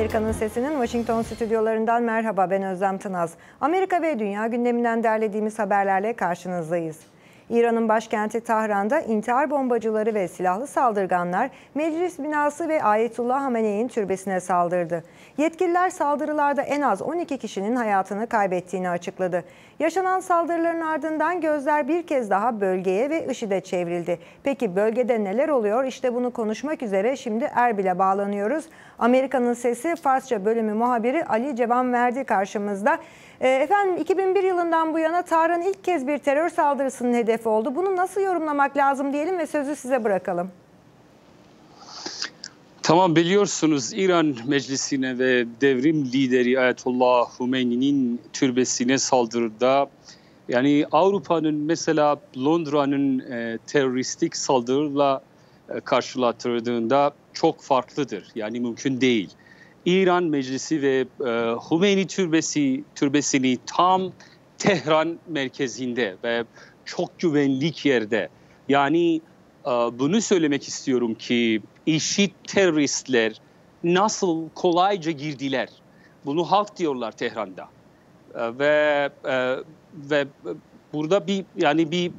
Amerika'nın Sesi'nin Washington stüdyolarından merhaba ben Özlem Tınaz. Amerika ve dünya gündeminden derlediğimiz haberlerle karşınızdayız. İran'ın başkenti Tahran'da intihar bombacıları ve silahlı saldırganlar meclis binası ve Ayetullah Hamene'in türbesine saldırdı. Yetkililer saldırılarda en az 12 kişinin hayatını kaybettiğini açıkladı. Yaşanan saldırıların ardından gözler bir kez daha bölgeye ve IŞİD'e çevrildi. Peki bölgede neler oluyor? İşte bunu konuşmak üzere şimdi Erbil'e bağlanıyoruz. Amerika'nın Sesi Farsça bölümü muhabiri Ali Cevan Verdi karşımızda. Ee, efendim 2001 yılından bu yana Tahran ilk kez bir terör saldırısının hedefi oldu. Bunu nasıl yorumlamak lazım diyelim ve sözü size bırakalım. Tamam biliyorsunuz İran meclisine ve devrim lideri Ayetullah Hümeyni'nin türbesine saldırıda yani Avrupa'nın mesela Londra'nın e, teröristik saldırıyla e, karşılattırdığında çok farklıdır. Yani mümkün değil. İran Meclisi ve e, Hümeyni türbesi türbesini tam Tehran merkezinde ve çok güvenlik yerde. Yani e, bunu söylemek istiyorum ki IŞİD teröristler nasıl kolayca girdiler. Bunu halk diyorlar Tehran'da. E, ve e, ve burada bir yani bir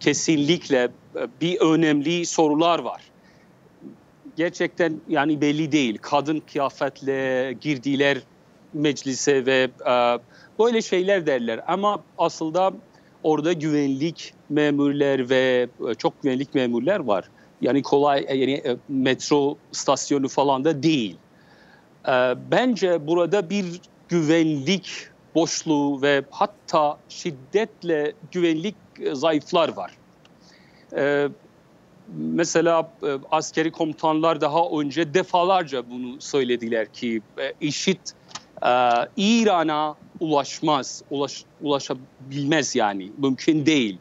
kesinlikle e, bir önemli sorular var gerçekten yani belli değil. Kadın kıyafetle girdiler meclise ve e, böyle şeyler derler. Ama aslında orada güvenlik memurlar ve e, çok güvenlik memurlar var. Yani kolay e, yani e, metro stasyonu falan da değil. E, bence burada bir güvenlik boşluğu ve hatta şiddetle güvenlik zayıflar var. E, mesela e, askeri komutanlar daha önce defalarca bunu söylediler ki e, IŞİD e, İran'a ulaşmaz, ulaş, ulaşabilmez yani mümkün değil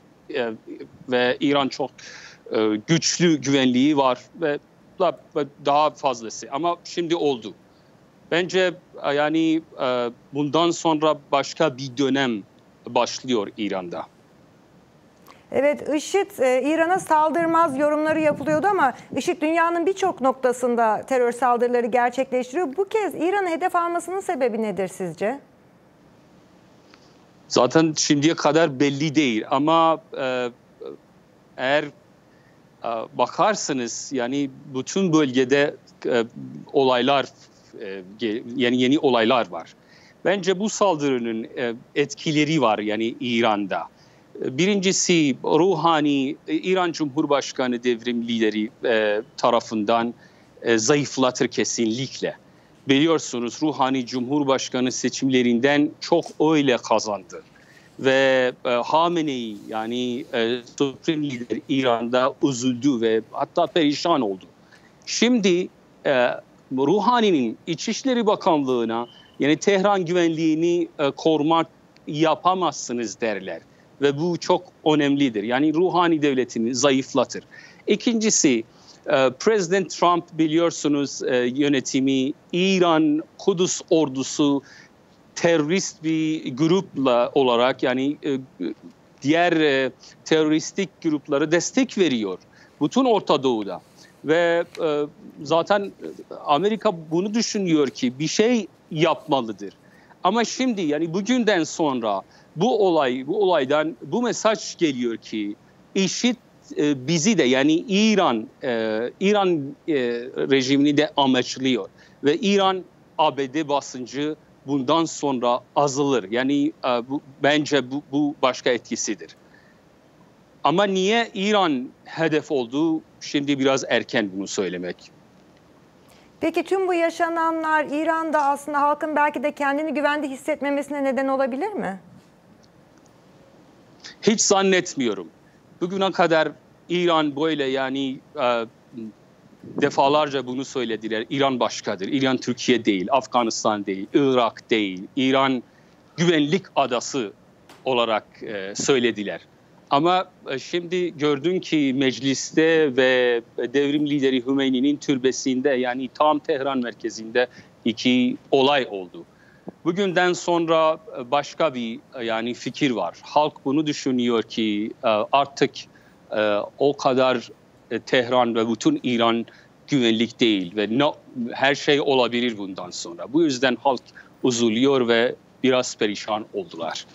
ve İran çok güçlü güvenliği var ve, daha fazlası ama şimdi oldu. Bence yani bundan sonra başka bir dönem başlıyor İran'da. Evet IŞİD e, İran'a saldırmaz yorumları yapılıyordu ama IŞİD dünyanın birçok noktasında terör saldırıları gerçekleştiriyor. Bu kez İran'ı hedef almasının sebebi nedir sizce? Zaten şimdiye kadar belli değil ama e, eğer e, bakarsınız yani bütün bölgede e, olaylar e, yani yeni olaylar var. Bence bu saldırının e, etkileri var yani İran'da. Birincisi ruhani İran Cumhurbaşkanı devrim lideri e, tarafından e, zayıflatır kesinlikle. Biliyorsunuz ruhani Cumhurbaşkanı seçimlerinden çok öyle kazandı. Ve e, Hamenei yani e, Supreme lider İran'da üzüldü ve hatta perişan oldu. Şimdi e, Ruhani'nin İçişleri Bakanlığı'na yani Tehran güvenliğini e, korumak yapamazsınız derler ve bu çok önemlidir. Yani ruhani devletini zayıflatır. İkincisi e, President Trump biliyorsunuz e, yönetimi İran Kudüs ordusu terörist bir grupla olarak yani e, diğer teröristik grupları destek veriyor. Bütün Orta Doğu'da. Ve zaten Amerika bunu düşünüyor ki bir şey yapmalıdır. Ama şimdi yani bugünden sonra bu olay bu olaydan bu mesaj geliyor ki IŞİD e, bizi de yani İran e, İran e, rejimini de amaçlıyor ve İran ABD basıncı bundan sonra azalır. Yani e, bu, bence bu, bu başka etkisidir. Ama niye İran hedef oldu? Şimdi biraz erken bunu söylemek. Peki tüm bu yaşananlar İran'da aslında halkın belki de kendini güvende hissetmemesine neden olabilir mi? Hiç zannetmiyorum. Bugüne kadar İran böyle yani e, defalarca bunu söylediler. İran başkadır. İran Türkiye değil, Afganistan değil, Irak değil. İran güvenlik adası olarak e, söylediler. Ama e, şimdi gördün ki mecliste ve devrim lideri Hümeyni'nin türbesinde yani tam Tehran merkezinde iki olay oldu. Bugünden sonra e, başka bir e, yani fikir var. Halk bunu düşünüyor ki e, artık o kadar Tehran ve bütün İran güvenlik değil ve no, her şey olabilir bundan sonra. Bu yüzden halk üzülüyor ve biraz perişan oldular.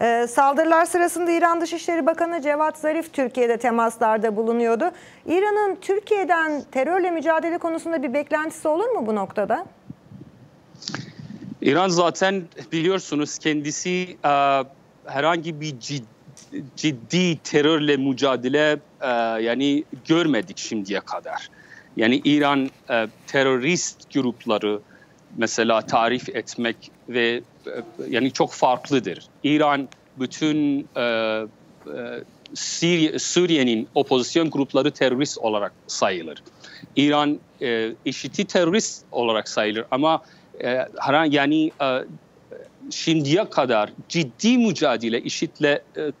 Ee, saldırılar sırasında İran Dışişleri Bakanı Cevat Zarif Türkiye'de temaslarda bulunuyordu. İran'ın Türkiye'den terörle mücadele konusunda bir beklentisi olur mu bu noktada? İran zaten biliyorsunuz kendisi e, herhangi bir ciddi, ciddi terörle mücadele e, yani görmedik şimdiye kadar. Yani İran e, terörist grupları mesela tarif etmek ve e, yani çok farklıdır. İran bütün e, e, Suriye, Suriye'nin opozisyon grupları terörist olarak sayılır. İran e, işiti terörist olarak sayılır ama e, yani e, şimdiye kadar ciddi mücadele işitle e,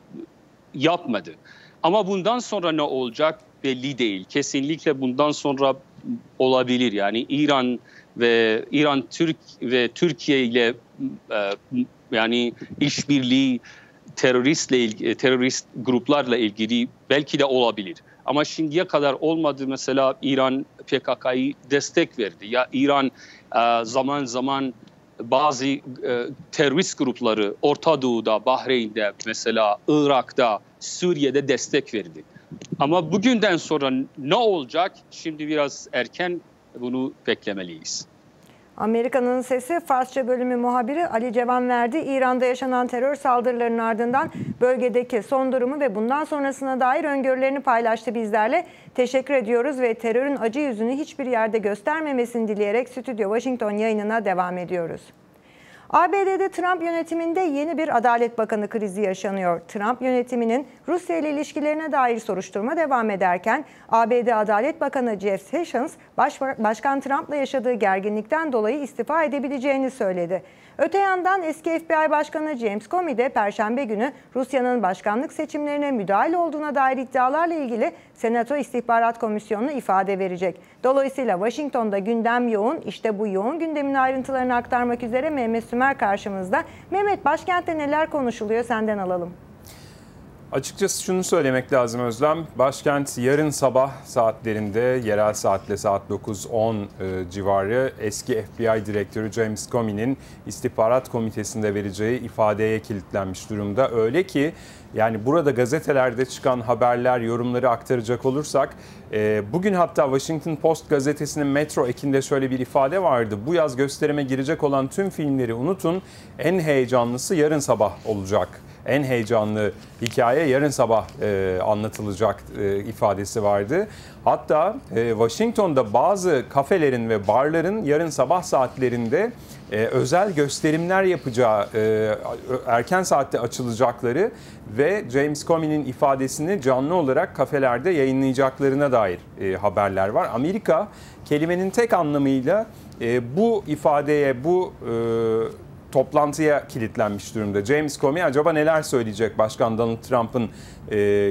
yapmadı. Ama bundan sonra ne olacak belli değil. Kesinlikle bundan sonra olabilir. Yani İran ve İran Türk ve Türkiye ile e, yani işbirliği teröristle terörist gruplarla ilgili belki de olabilir. Ama şimdiye kadar olmadı. Mesela İran PKK'yı destek verdi. Ya İran e, zaman zaman bazı e, terörist grupları Orta Doğu'da, Bahreyn'de mesela Irak'ta, Suriye'de destek verdi. Ama bugünden sonra ne olacak? Şimdi biraz erken bunu beklemeliyiz. Amerika'nın Sesi Farsça bölümü muhabiri Ali Cevan Verdi, İran'da yaşanan terör saldırılarının ardından bölgedeki son durumu ve bundan sonrasına dair öngörülerini paylaştı bizlerle. Teşekkür ediyoruz ve terörün acı yüzünü hiçbir yerde göstermemesini dileyerek Stüdyo Washington yayınına devam ediyoruz. ABD'de Trump yönetiminde yeni bir Adalet Bakanı krizi yaşanıyor. Trump yönetiminin Rusya ile ilişkilerine dair soruşturma devam ederken ABD Adalet Bakanı Jeff Sessions, Baş Başkan Trump'la yaşadığı gerginlikten dolayı istifa edebileceğini söyledi. Öte yandan eski FBI Başkanı James Comey de Perşembe günü Rusya'nın başkanlık seçimlerine müdahale olduğuna dair iddialarla ilgili Senato İstihbarat Komisyonu'na ifade verecek. Dolayısıyla Washington'da gündem yoğun. İşte bu yoğun gündemin ayrıntılarını aktarmak üzere Mehmet Sümer karşımızda. Mehmet başkentte neler konuşuluyor senden alalım. Açıkçası şunu söylemek lazım Özlem. Başkent yarın sabah saatlerinde yerel saatle saat 9-10 e, civarı eski FBI direktörü James Comey'nin istihbarat komitesinde vereceği ifadeye kilitlenmiş durumda. Öyle ki yani burada gazetelerde çıkan haberler, yorumları aktaracak olursak e, bugün hatta Washington Post gazetesinin Metro ekinde şöyle bir ifade vardı. Bu yaz gösterime girecek olan tüm filmleri unutun. En heyecanlısı yarın sabah olacak en heyecanlı hikaye yarın sabah e, anlatılacak e, ifadesi vardı. Hatta e, Washington'da bazı kafelerin ve barların yarın sabah saatlerinde e, özel gösterimler yapacağı, e, erken saatte açılacakları ve James Comey'nin ifadesini canlı olarak kafelerde yayınlayacaklarına dair e, haberler var. Amerika kelimenin tek anlamıyla e, bu ifadeye, bu e, toplantıya kilitlenmiş durumda. James Comey acaba neler söyleyecek Başkan Donald Trump'ın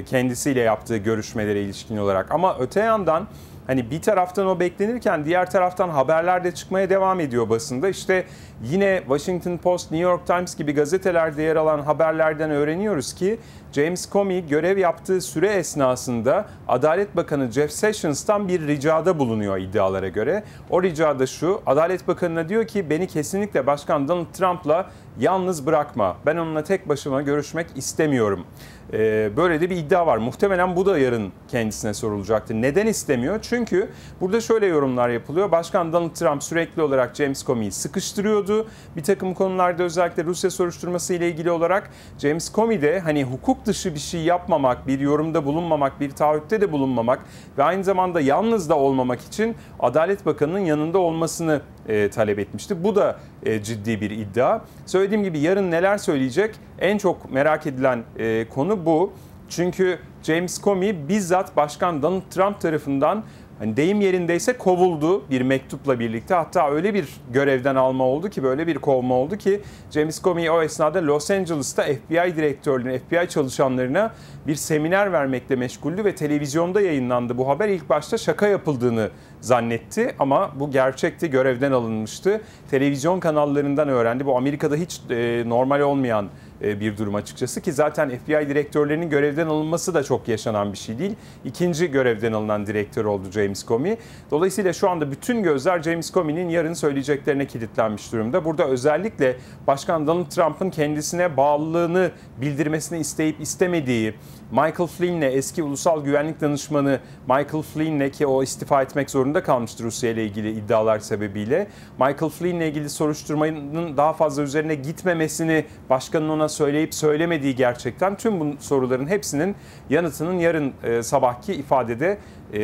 kendisiyle yaptığı görüşmelere ilişkin olarak. Ama öte yandan hani bir taraftan o beklenirken diğer taraftan haberler de çıkmaya devam ediyor basında. İşte yine Washington Post, New York Times gibi gazetelerde yer alan haberlerden öğreniyoruz ki James Comey görev yaptığı süre esnasında Adalet Bakanı Jeff Sessions'tan bir ricada bulunuyor iddialara göre. O ricada şu, Adalet Bakanı'na diyor ki beni kesinlikle Başkan Donald Trump'la yalnız bırakma. Ben onunla tek başıma görüşmek istemiyorum. Ee, böyle de bir iddia var. Muhtemelen bu da yarın kendisine sorulacaktır. Neden istemiyor? Çünkü burada şöyle yorumlar yapılıyor. Başkan Donald Trump sürekli olarak James Comey'i sıkıştırıyordu. Bir takım konularda özellikle Rusya soruşturması ile ilgili olarak James Comey de hani hukuk dışı bir şey yapmamak, bir yorumda bulunmamak, bir taahhütte de bulunmamak ve aynı zamanda yalnız da olmamak için Adalet Bakanı'nın yanında olmasını e, talep etmişti. Bu da e, ciddi bir iddia. Söylediğim gibi yarın neler söyleyecek en çok merak edilen e, konu bu. Çünkü James Comey bizzat Başkan Donald Trump tarafından hani deyim yerindeyse kovuldu bir mektupla birlikte. Hatta öyle bir görevden alma oldu ki böyle bir kovma oldu ki James Comey o esnada Los Angeles'ta FBI direktörlerine, FBI çalışanlarına bir seminer vermekle meşguldü ve televizyonda yayınlandı bu haber. ilk başta şaka yapıldığını zannetti ama bu gerçekti görevden alınmıştı. Televizyon kanallarından öğrendi. Bu Amerika'da hiç e, normal olmayan bir durum açıkçası ki zaten FBI direktörlerinin görevden alınması da çok yaşanan bir şey değil. İkinci görevden alınan direktör oldu James Comey. Dolayısıyla şu anda bütün gözler James Comey'nin yarın söyleyeceklerine kilitlenmiş durumda. Burada özellikle Başkan Donald Trump'ın kendisine bağlılığını bildirmesini isteyip istemediği, Michael Flynn'le eski ulusal güvenlik danışmanı Michael Flynn'le ki o istifa etmek zorunda kalmıştır Rusya ile ilgili iddialar sebebiyle. Michael Flynn'le ilgili soruşturmanın daha fazla üzerine gitmemesini başkanın ona söyleyip söylemediği gerçekten tüm bu soruların hepsinin yanıtının yarın e, sabahki ifadede e,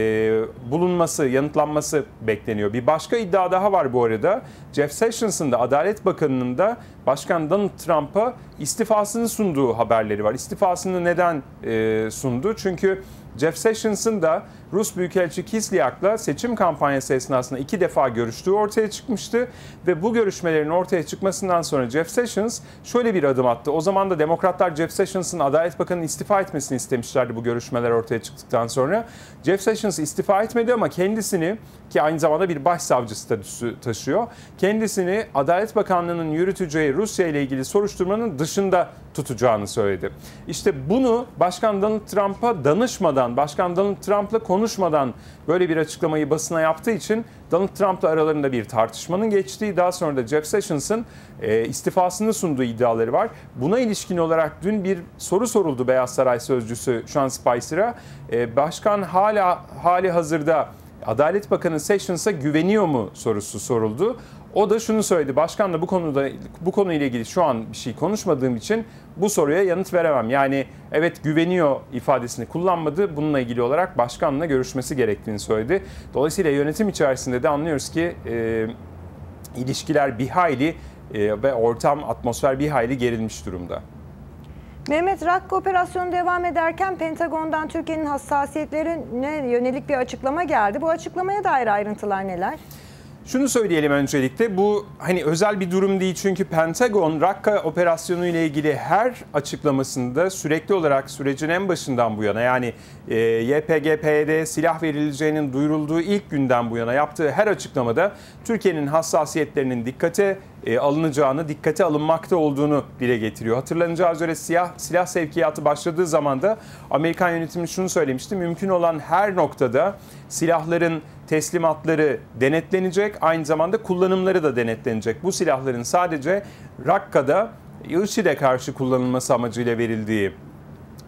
bulunması, yanıtlanması bekleniyor. Bir başka iddia daha var bu arada. Jeff Sessions'ın da Adalet Bakanı'nın da Başkan Donald Trump'a istifasını sunduğu haberleri var. İstifasını neden e, sundu? Çünkü Jeff Sessions'ın da Rus Büyükelçi Kislyak'la seçim kampanyası esnasında iki defa görüştüğü ortaya çıkmıştı. Ve bu görüşmelerin ortaya çıkmasından sonra Jeff Sessions şöyle bir adım attı. O zaman da demokratlar Jeff Sessions'ın Adalet Bakanı'nın istifa etmesini istemişlerdi bu görüşmeler ortaya çıktıktan sonra. Jeff Sessions istifa etmedi ama kendisini ki aynı zamanda bir başsavcı statüsü taşıyor. Kendisini Adalet Bakanlığı'nın yürüteceği Rusya ile ilgili soruşturmanın dışında tutacağını söyledi. İşte bunu Başkan Donald Trump'a danışmadan, Başkan Donald Trump'la konuşmadan böyle bir açıklamayı basına yaptığı için Donald Trump'la aralarında bir tartışmanın geçtiği, daha sonra da Jeff Sessions'ın e, istifasını sunduğu iddiaları var. Buna ilişkin olarak dün bir soru soruldu Beyaz Saray sözcüsü Sean Spicer'a. E, başkan hala hali hazırda Adalet Bakanı Sessions'a güveniyor mu sorusu soruldu. O da şunu söyledi. Başkanla bu konuda bu konuyla ilgili şu an bir şey konuşmadığım için bu soruya yanıt veremem. Yani evet güveniyor ifadesini kullanmadı. Bununla ilgili olarak başkanla görüşmesi gerektiğini söyledi. Dolayısıyla yönetim içerisinde de anlıyoruz ki e, ilişkiler bir hayli e, ve ortam, atmosfer bir hayli gerilmiş durumda. Mehmet Rakka operasyonu devam ederken Pentagon'dan Türkiye'nin hassasiyetlerine yönelik bir açıklama geldi. Bu açıklamaya dair ayrıntılar neler? Şunu söyleyelim öncelikle bu hani özel bir durum değil çünkü Pentagon Rakka operasyonu ile ilgili her açıklamasında sürekli olarak sürecin en başından bu yana yani e, YPG-PYD'ye silah verileceğinin duyurulduğu ilk günden bu yana yaptığı her açıklamada Türkiye'nin hassasiyetlerinin dikkate e, alınacağını, dikkate alınmakta olduğunu dile getiriyor. Hatırlanacağı üzere siyah, silah sevkiyatı başladığı zaman da Amerikan yönetimi şunu söylemişti. Mümkün olan her noktada silahların teslimatları denetlenecek, aynı zamanda kullanımları da denetlenecek. Bu silahların sadece Rakka'da IŞİD'e karşı kullanılması amacıyla verildiği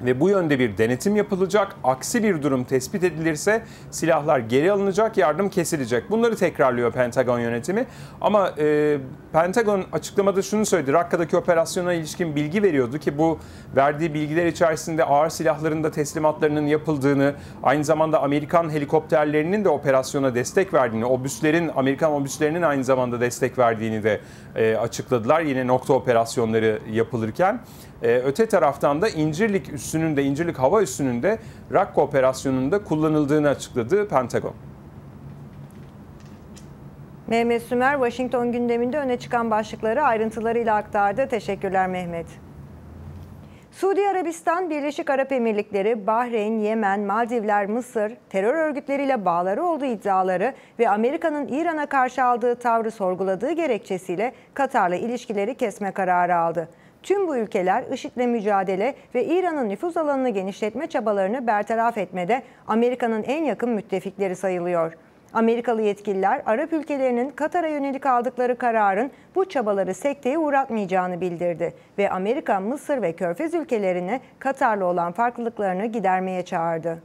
ve bu yönde bir denetim yapılacak. Aksi bir durum tespit edilirse silahlar geri alınacak, yardım kesilecek. Bunları tekrarlıyor Pentagon yönetimi. Ama e, Pentagon açıklamada şunu söyledi. Rakka'daki operasyona ilişkin bilgi veriyordu ki bu verdiği bilgiler içerisinde ağır silahların da teslimatlarının yapıldığını, aynı zamanda Amerikan helikopterlerinin de operasyona destek verdiğini, obüslerin, Amerikan obüslerinin aynı zamanda destek verdiğini de e, açıkladılar. Yine nokta operasyonları yapılırken. Ee, öte taraftan da İncirlik üssünün de İncirlik hava üssünün de Rakka operasyonunda kullanıldığını açıkladı Pentagon. Mehmet Sümer, Washington gündeminde öne çıkan başlıkları ayrıntılarıyla aktardı. Teşekkürler Mehmet. Suudi Arabistan, Birleşik Arap Emirlikleri, Bahreyn, Yemen, Maldivler, Mısır terör örgütleriyle bağları olduğu iddiaları ve Amerika'nın İran'a karşı aldığı tavrı sorguladığı gerekçesiyle Katar'la ilişkileri kesme kararı aldı. Tüm bu ülkeler IŞİD'le mücadele ve İran'ın nüfuz alanını genişletme çabalarını bertaraf etmede Amerika'nın en yakın müttefikleri sayılıyor. Amerikalı yetkililer Arap ülkelerinin Katar'a yönelik aldıkları kararın bu çabaları sekteye uğratmayacağını bildirdi ve Amerika, Mısır ve Körfez ülkelerine Katar'la olan farklılıklarını gidermeye çağırdı.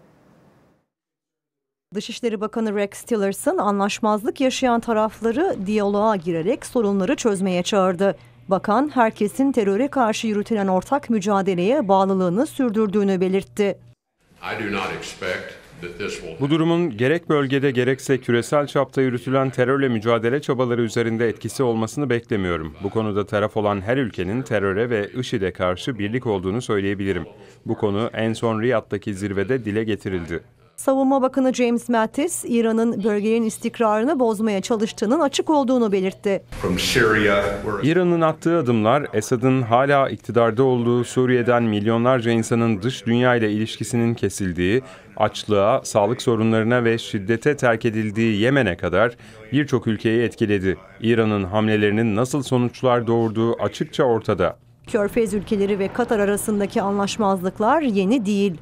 Dışişleri Bakanı Rex Tillerson anlaşmazlık yaşayan tarafları diyaloğa girerek sorunları çözmeye çağırdı. Bakan herkesin teröre karşı yürütülen ortak mücadeleye bağlılığını sürdürdüğünü belirtti. Bu durumun gerek bölgede gerekse küresel çapta yürütülen terörle mücadele çabaları üzerinde etkisi olmasını beklemiyorum. Bu konuda taraf olan her ülkenin teröre ve IŞİD'e karşı birlik olduğunu söyleyebilirim. Bu konu en son Riyad'daki zirvede dile getirildi. Savunma Bakanı James Mattis, İran'ın bölgenin istikrarını bozmaya çalıştığının açık olduğunu belirtti. İran'ın attığı adımlar, Esad'ın hala iktidarda olduğu Suriye'den milyonlarca insanın dış dünya ile ilişkisinin kesildiği, Açlığa, sağlık sorunlarına ve şiddete terk edildiği Yemen'e kadar birçok ülkeyi etkiledi. İran'ın hamlelerinin nasıl sonuçlar doğurduğu açıkça ortada. Körfez ülkeleri ve Katar arasındaki anlaşmazlıklar yeni değil.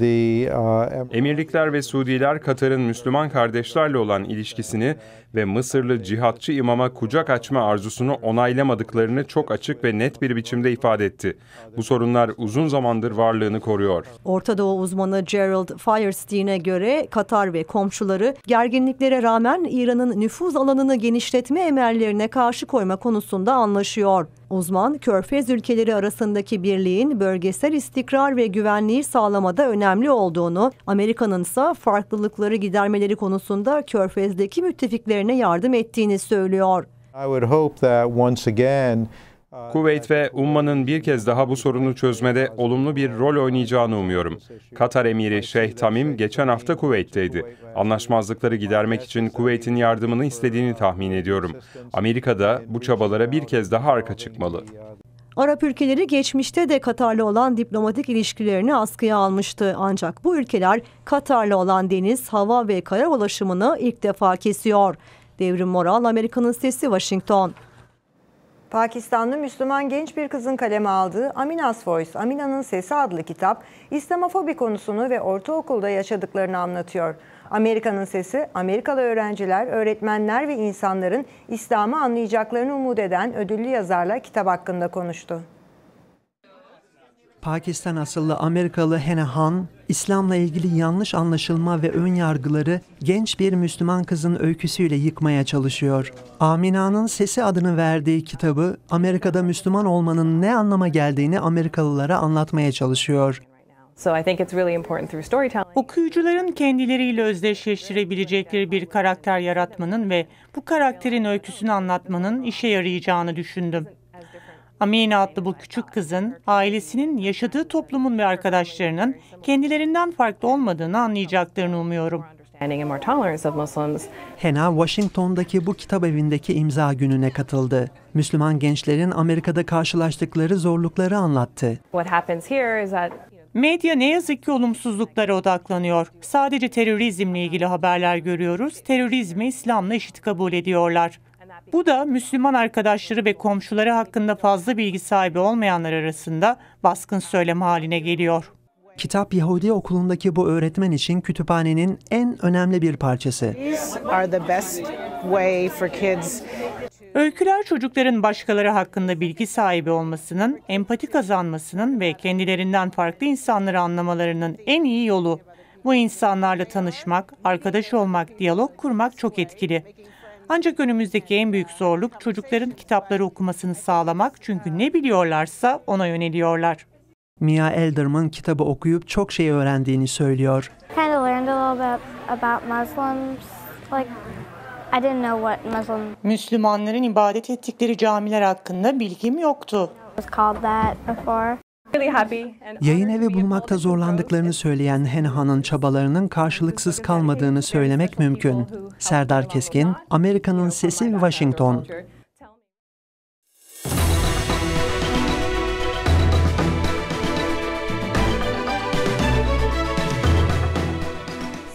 Emirlikler ve Suudiler Katar'ın Müslüman kardeşlerle olan ilişkisini ve Mısırlı cihatçı imama kucak açma arzusunu onaylamadıklarını çok açık ve net bir biçimde ifade etti. Bu sorunlar uzun zamandır varlığını koruyor. Orta Doğu uzmanı Gerald Firestein'e göre Katar ve komşuları gerginliklere rağmen İran'ın nüfuz alanını genişletme emellerine karşı koyma konusunda anlaşıyor. Uzman, Körfez ülkeleri arasındaki birliğin bölgesel istikrar ve güvenliği sağlamada önemli olduğunu, Amerika'nın ise farklılıkları gidermeleri konusunda Körfez'deki müttefiklerine yardım ettiğini söylüyor. I would hope that once again Kuveyt ve Umman'ın bir kez daha bu sorunu çözmede olumlu bir rol oynayacağını umuyorum. Katar emiri Şeyh Tamim geçen hafta Kuveyt'teydi. Anlaşmazlıkları gidermek için Kuveyt'in yardımını istediğini tahmin ediyorum. Amerika da bu çabalara bir kez daha arka çıkmalı. Arap ülkeleri geçmişte de Katar'la olan diplomatik ilişkilerini askıya almıştı. Ancak bu ülkeler Katar'la olan deniz, hava ve kara ulaşımını ilk defa kesiyor. Devrim Moral, Amerika'nın Sesi, Washington. Pakistanlı Müslüman genç bir kızın kaleme aldığı Amina's Voice, Amina'nın Sesi adlı kitap, İslamofobi konusunu ve ortaokulda yaşadıklarını anlatıyor. Amerika'nın Sesi, Amerikalı öğrenciler, öğretmenler ve insanların İslam'ı anlayacaklarını umut eden ödüllü yazarla kitap hakkında konuştu. Pakistan asıllı Amerikalı Hannah Han, İslam'la ilgili yanlış anlaşılma ve ön yargıları genç bir Müslüman kızın öyküsüyle yıkmaya çalışıyor. Amina'nın Sesi adını verdiği kitabı Amerika'da Müslüman olmanın ne anlama geldiğini Amerikalılara anlatmaya çalışıyor. So I think it's really important through storytelling. Okuyucuların kendileriyle özdeşleştirebilecekleri bir karakter yaratmanın ve bu karakterin öyküsünü anlatmanın işe yarayacağını düşündüm. Amine adlı bu küçük kızın ailesinin yaşadığı toplumun ve arkadaşlarının kendilerinden farklı olmadığını anlayacaklarını umuyorum. Hannah, Washington'daki bu kitap evindeki imza gününe katıldı. Müslüman gençlerin Amerika'da karşılaştıkları zorlukları anlattı. Medya ne yazık ki olumsuzluklara odaklanıyor. Sadece terörizmle ilgili haberler görüyoruz. Terörizmi İslam'la eşit kabul ediyorlar. Bu da Müslüman arkadaşları ve komşuları hakkında fazla bilgi sahibi olmayanlar arasında baskın söylem haline geliyor. Kitap Yahudi okulundaki bu öğretmen için kütüphanenin en önemli bir parçası. Öyküler çocukların başkaları hakkında bilgi sahibi olmasının, empati kazanmasının ve kendilerinden farklı insanları anlamalarının en iyi yolu. Bu insanlarla tanışmak, arkadaş olmak, diyalog kurmak çok etkili. Ancak önümüzdeki en büyük zorluk çocukların kitapları okumasını sağlamak çünkü ne biliyorlarsa ona yöneliyorlar. Mia Elderman kitabı okuyup çok şey öğrendiğini söylüyor. kind of learned a little bit about Muslims. Like, I didn't know what Muslim Müslümanların ibadet ettikleri camiler hakkında bilgim yoktu. Yayın evi bulmakta zorlandıklarını söyleyen Henha'nın çabalarının karşılıksız kalmadığını söylemek mümkün. Serdar Keskin, Amerika'nın Sesi Washington.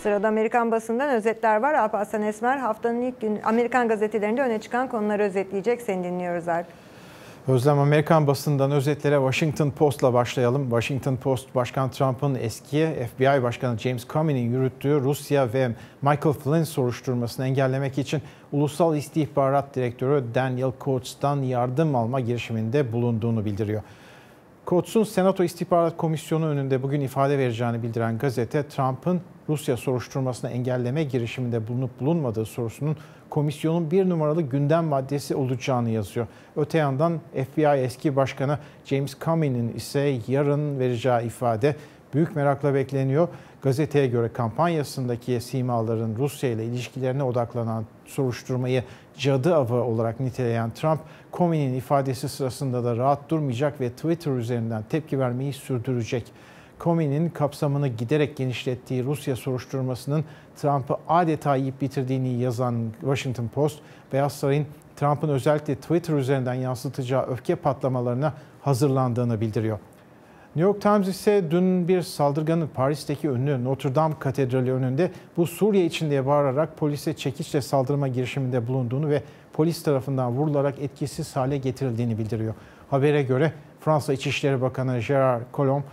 Sırada Amerikan basından özetler var. Alparslan Esmer haftanın ilk günü Amerikan gazetelerinde öne çıkan konuları özetleyecek. Seni dinliyoruz Alp. Özlem Amerikan basından özetlere Washington Post'la başlayalım. Washington Post, Başkan Trump'ın eski FBI Başkanı James Comey'nin yürüttüğü Rusya ve Michael Flynn soruşturmasını engellemek için Ulusal İstihbarat Direktörü Daniel Coates'tan yardım alma girişiminde bulunduğunu bildiriyor. Coates'un Senato İstihbarat Komisyonu önünde bugün ifade vereceğini bildiren gazete, Trump'ın Rusya soruşturmasını engelleme girişiminde bulunup bulunmadığı sorusunun komisyonun bir numaralı gündem maddesi olacağını yazıyor. Öte yandan FBI eski başkanı James Comey'nin ise yarın vereceği ifade büyük merakla bekleniyor. Gazeteye göre kampanyasındaki simaların Rusya ile ilişkilerine odaklanan soruşturmayı cadı avı olarak niteleyen Trump, Comey'nin ifadesi sırasında da rahat durmayacak ve Twitter üzerinden tepki vermeyi sürdürecek. Comey'nin kapsamını giderek genişlettiği Rusya soruşturmasının Trump'ı adeta yiyip bitirdiğini yazan Washington Post, Beyaz Saray'ın Trump'ın özellikle Twitter üzerinden yansıtacağı öfke patlamalarına hazırlandığını bildiriyor. New York Times ise dün bir saldırganın Paris'teki ünlü Notre Dame Katedrali önünde bu Suriye için diye bağırarak polise çekiçle saldırma girişiminde bulunduğunu ve polis tarafından vurularak etkisiz hale getirildiğini bildiriyor. Habere göre Fransa İçişleri Bakanı Gerard Collomb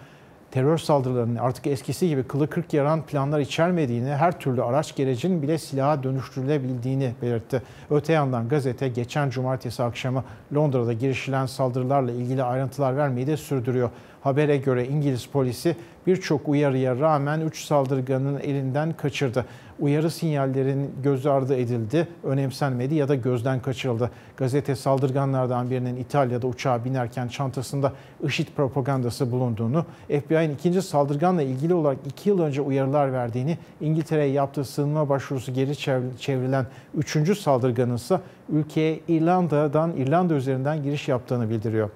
terör saldırılarının artık eskisi gibi kılı kırk yaran planlar içermediğini, her türlü araç gerecin bile silaha dönüştürülebildiğini belirtti. Öte yandan gazete geçen cumartesi akşamı Londra'da girişilen saldırılarla ilgili ayrıntılar vermeyi de sürdürüyor. Habere göre İngiliz polisi birçok uyarıya rağmen 3 saldırganın elinden kaçırdı. Uyarı sinyallerin göz ardı edildi, önemsenmedi ya da gözden kaçırıldı. Gazete saldırganlardan birinin İtalya'da uçağa binerken çantasında IŞİD propagandası bulunduğunu, FBI'nin ikinci saldırganla ilgili olarak 2 yıl önce uyarılar verdiğini, İngiltere'ye yaptığı sığınma başvurusu geri çevrilen 3. saldırganın ise ülkeye İrlanda'dan, İrlanda üzerinden giriş yaptığını bildiriyor.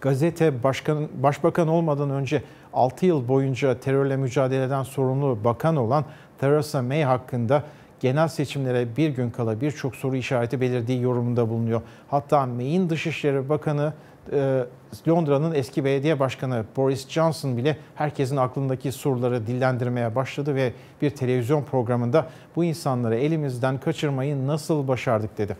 Gazete başkan, başbakan olmadan önce 6 yıl boyunca terörle mücadeleden sorumlu bakan olan Theresa May hakkında genel seçimlere bir gün kala birçok soru işareti belirdiği yorumunda bulunuyor. Hatta May'in Dışişleri Bakanı e, Londra'nın eski belediye başkanı Boris Johnson bile herkesin aklındaki soruları dillendirmeye başladı ve bir televizyon programında bu insanları elimizden kaçırmayı nasıl başardık dedi.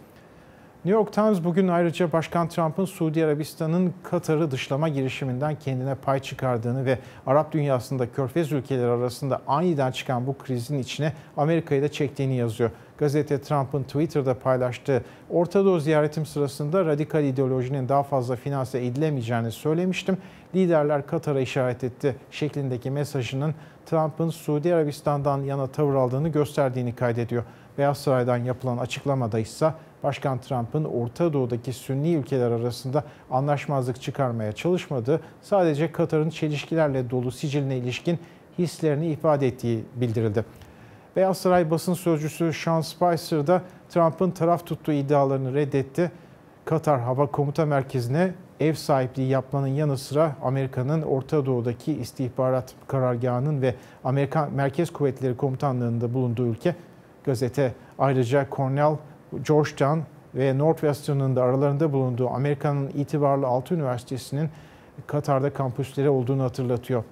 New York Times bugün ayrıca Başkan Trump'ın Suudi Arabistan'ın Katar'ı dışlama girişiminden kendine pay çıkardığını ve Arap dünyasında körfez ülkeleri arasında aniden çıkan bu krizin içine Amerika'yı da çektiğini yazıyor. Gazete Trump'ın Twitter'da paylaştığı Orta Doğu ziyaretim sırasında radikal ideolojinin daha fazla finanse edilemeyeceğini söylemiştim. Liderler Katar'a işaret etti şeklindeki mesajının Trump'ın Suudi Arabistan'dan yana tavır aldığını gösterdiğini kaydediyor. Beyaz Saray'dan yapılan açıklamada ise Başkan Trump'ın Orta Doğu'daki Sünni ülkeler arasında anlaşmazlık çıkarmaya çalışmadığı, sadece Katar'ın çelişkilerle dolu siciline ilişkin hislerini ifade ettiği bildirildi. Beyaz Saray basın sözcüsü Sean Spicer da Trump'ın taraf tuttuğu iddialarını reddetti. Katar Hava Komuta Merkezi'ne ev sahipliği yapmanın yanı sıra Amerika'nın Orta Doğu'daki istihbarat karargahının ve Amerikan Merkez Kuvvetleri Komutanlığı'nda bulunduğu ülke. Gazete ayrıca Cornell Georgetown ve Northwestern'ın da aralarında bulunduğu Amerika'nın itibarlı 6 üniversitesinin Katar'da kampüsleri olduğunu hatırlatıyor.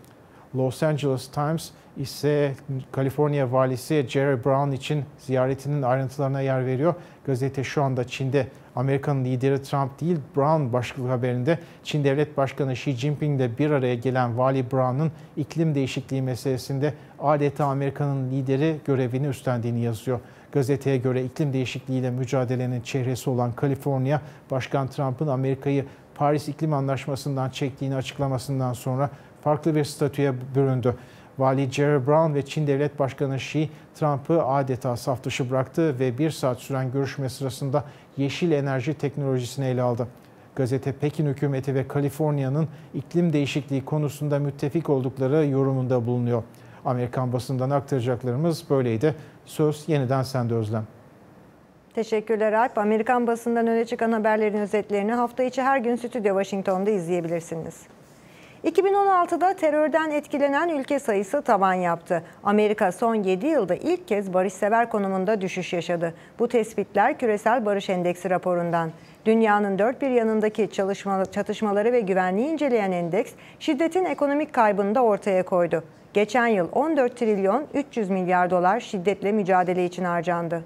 Los Angeles Times ise Kaliforniya valisi Jerry Brown için ziyaretinin ayrıntılarına yer veriyor. Gazete şu anda Çin'de Amerika'nın lideri Trump değil Brown başlıklı haberinde Çin Devlet Başkanı Xi Jinping ile bir araya gelen Vali Brown'un iklim değişikliği meselesinde adeta Amerika'nın lideri görevini üstlendiğini yazıyor. Gazeteye göre iklim değişikliğiyle mücadelenin çehresi olan Kaliforniya, Başkan Trump'ın Amerika'yı Paris İklim Anlaşması'ndan çektiğini açıklamasından sonra farklı bir statüye büründü. Vali Jerry Brown ve Çin Devlet Başkanı Xi, Trump'ı adeta saf dışı bıraktı ve bir saat süren görüşme sırasında yeşil enerji teknolojisini ele aldı. Gazete Pekin hükümeti ve Kaliforniya'nın iklim değişikliği konusunda müttefik oldukları yorumunda bulunuyor. Amerikan basından aktaracaklarımız böyleydi. Söz yeniden sende Özlem. Teşekkürler Alp. Amerikan basından öne çıkan haberlerin özetlerini hafta içi her gün Stüdyo Washington'da izleyebilirsiniz. 2016'da terörden etkilenen ülke sayısı tavan yaptı. Amerika son 7 yılda ilk kez barışsever konumunda düşüş yaşadı. Bu tespitler Küresel Barış Endeksi raporundan. Dünyanın dört bir yanındaki çalışma, çatışmaları ve güvenliği inceleyen endeks, şiddetin ekonomik kaybını da ortaya koydu. Geçen yıl 14 trilyon 300 milyar dolar şiddetle mücadele için harcandı.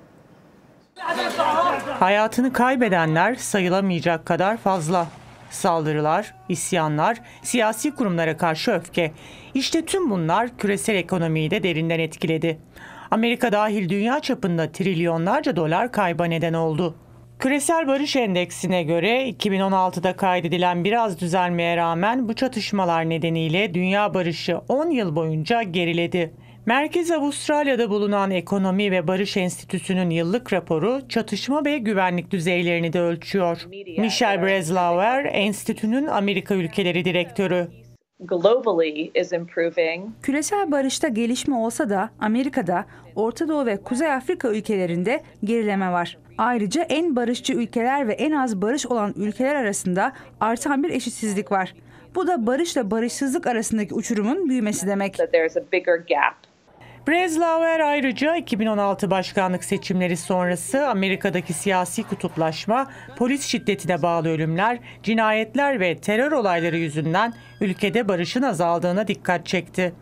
Hayatını kaybedenler sayılamayacak kadar fazla. Saldırılar, isyanlar, siyasi kurumlara karşı öfke. İşte tüm bunlar küresel ekonomiyi de derinden etkiledi. Amerika dahil dünya çapında trilyonlarca dolar kayba neden oldu. Küresel Barış Endeksine göre 2016'da kaydedilen biraz düzelmeye rağmen bu çatışmalar nedeniyle dünya barışı 10 yıl boyunca geriledi. Merkez Avustralya'da bulunan Ekonomi ve Barış Enstitüsü'nün yıllık raporu çatışma ve güvenlik düzeylerini de ölçüyor. Michelle Breslauer, enstitünün Amerika ülkeleri direktörü. Küresel barışta gelişme olsa da Amerika'da, Orta Doğu ve Kuzey Afrika ülkelerinde gerileme var. Ayrıca en barışçı ülkeler ve en az barış olan ülkeler arasında artan bir eşitsizlik var. Bu da barışla barışsızlık arasındaki uçurumun büyümesi demek. Breslauer ayrıca 2016 başkanlık seçimleri sonrası Amerika'daki siyasi kutuplaşma, polis şiddetine bağlı ölümler, cinayetler ve terör olayları yüzünden ülkede barışın azaldığına dikkat çekti.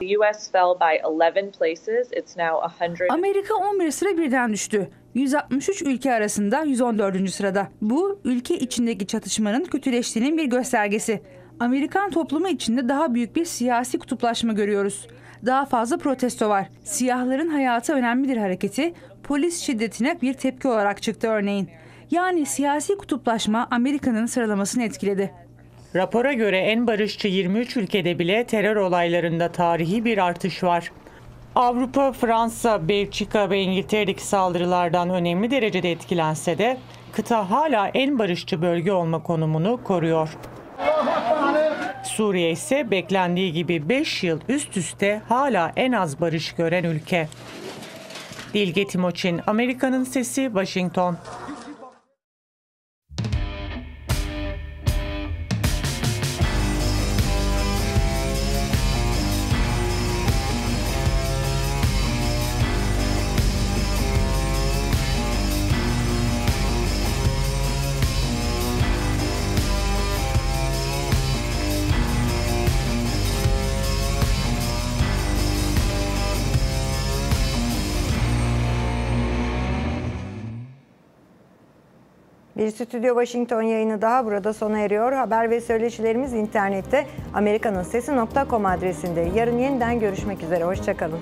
The US fell by 11 places. It's now 100. Amerika 11 sıra birden düştü. 163 ülke arasında 114. sırada. Bu ülke içindeki çatışmanın kötüleştiğinin bir göstergesi. Amerikan toplumu içinde daha büyük bir siyasi kutuplaşma görüyoruz. Daha fazla protesto var. Siyahların hayatı önemlidir hareketi polis şiddetine bir tepki olarak çıktı örneğin. Yani siyasi kutuplaşma Amerika'nın sıralamasını etkiledi. Rapora göre en barışçı 23 ülkede bile terör olaylarında tarihi bir artış var. Avrupa, Fransa, Belçika ve İngiltere'deki saldırılardan önemli derecede etkilense de kıta hala en barışçı bölge olma konumunu koruyor. Suriye ise beklendiği gibi 5 yıl üst üste hala en az barış gören ülke. Dilge Timoçin, Amerika'nın Sesi, Washington. Bir Stüdyo Washington yayını daha burada sona eriyor. Haber ve söyleşilerimiz internette amerikaninsesi.com adresinde. Yarın yeniden görüşmek üzere. Hoşçakalın.